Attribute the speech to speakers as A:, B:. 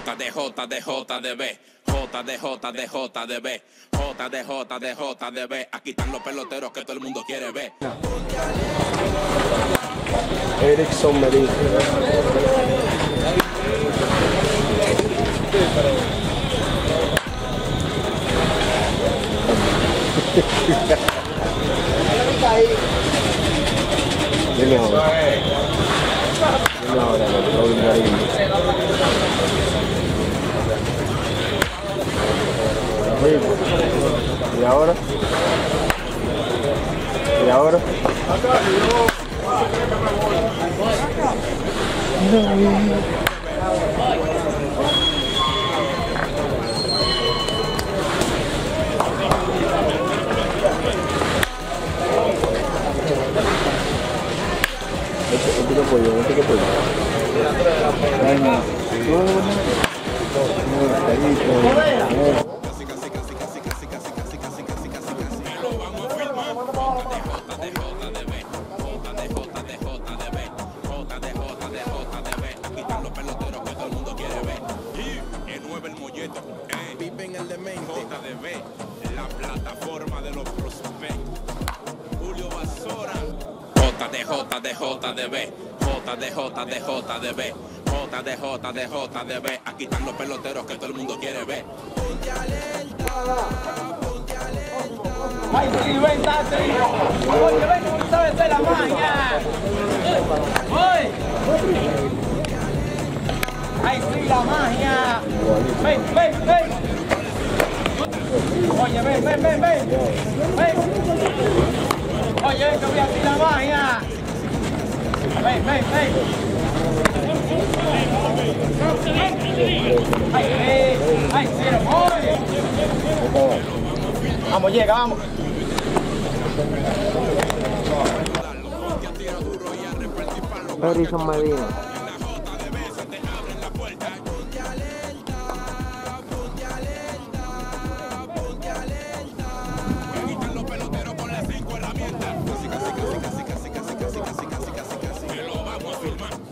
A: JDJ de JDB, JDJ de JDB, JDJ de JDB. Aquí están los peloteros que todo el mundo quiere ver.
B: Erickson Medina. Dime ahora. ¿Y ahora? ¿Y ahora? Este que pollo, este que pollo. Ay, no. No, no, no.
A: Plataforma de los prospectos. Julio Basora. JDJ de JDB, JDJ de JDB, JDJ de JDB. Aquí están los peloteros que todo el mundo quiere ver.
C: Ay, sí, ven, Tati. Oye, ven, tú no sabes hacer la magia. Oye. Ay, sí, la magia. Ven, ven, ven. Ven, ven, ven. Oye, que voy a la magia. Ven, ven, ven. Ay. Ay, sí, oye. Vamos, llega, vamos.
B: Erickson Medina. Silverman.